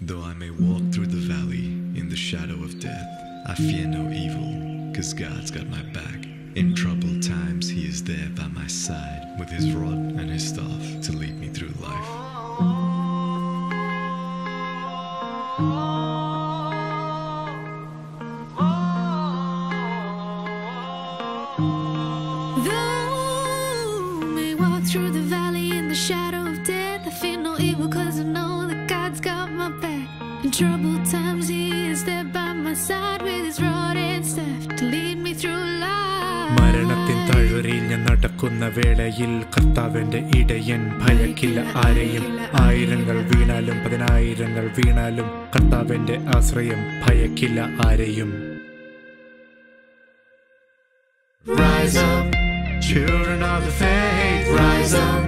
Though I may walk through the valley in the shadow of death, I fear no evil, cause God's got my back. In troubled times, He is there by my side with His rod and His staff to lead me through life. Though may walk through the valley in the shadow troubled times, He is there by my side with His rod and staff to lead me through life. മരണത്തിൻ താഴ്വരയിൽ ഞാൻ നടക്കുന്ന വേളയിൽ കർത്താവിന്റെ ഇടയൻ ഭയക്കില്ല ആരെയും ആയിരങ്ങൾ വീണാലും പതിനായിരങ്ങൾ വീണാലും കർത്താവിന്റെ ആശ്രയം ഭയക്കില്ല ആരെയും Rise up, children of the faith, rise up.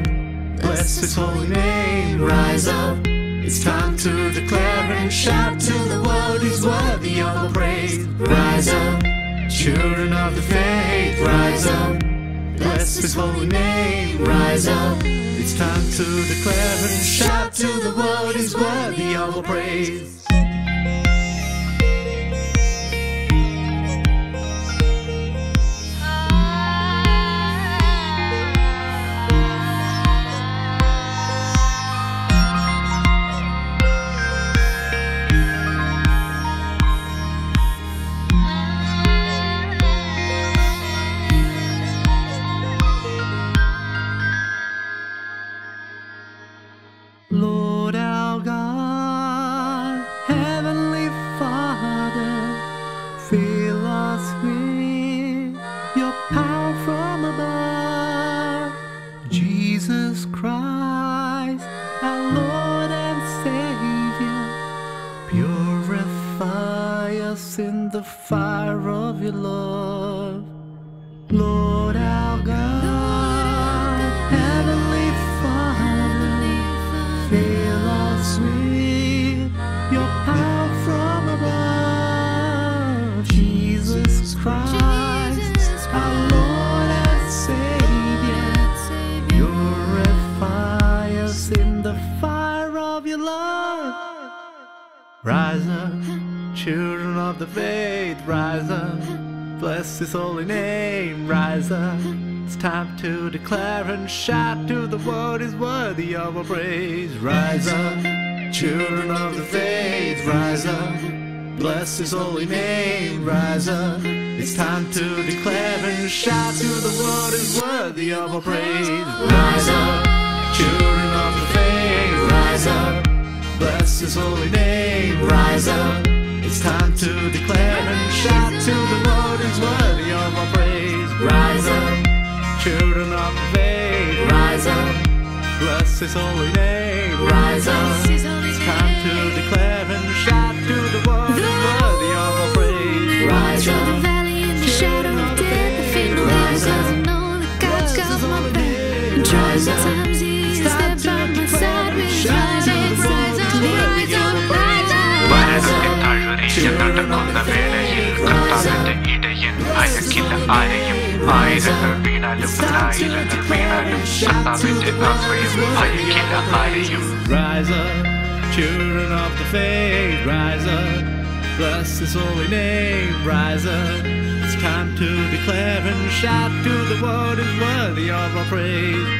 Bless his holy name, rise up. It's time to declare and shout to the world he's worthy of praise. Rise up, children of the faith, rise up. Bless his holy name, rise up. It's time to declare and shout to the world he's worthy of praise. Lord our God, Heavenly Father, fill us with your power from above. Jesus Christ, our Lord and Savior, purify us in the fire of your love. Your power from above. Jesus Christ, our Lord and Savior, purify us in the fire of your love. Rise up, children of the faith, rise up. Bless his holy name, rise up. It's time to declare and shout to the world is worthy of our praise. Rise up, children of the faith, rise up. Bless his holy name, rise up. It's time to declare and shout to the world is worthy of our praise. Rise up, children of the faith, rise up. Bless his holy name, rise up. It's time to declare and shout to the world is worthy of our praise. Rise up, children of the faith, rise up. Bless his holy name, rise up. staff to lead me through life. മരണത്തിൻ താഴ്വരയിൽ ഞാൻ നടക്കുന്ന വേളയിൽ കർത്താവിന്റെ ഇടയൻ ഭയക്കില്ല ആരെയും ആയിരങ്ങൾ വീണാലും പതിനായിരങ്ങൾ വീണാലും കർത്താവിന്റെ ആശ്രയം ഭയക്കില്ല ആരെയും Rise up, children of the faith, rise up. Bless his holy name, rise up. It's time to declare and shout to the world is worthy of our praise.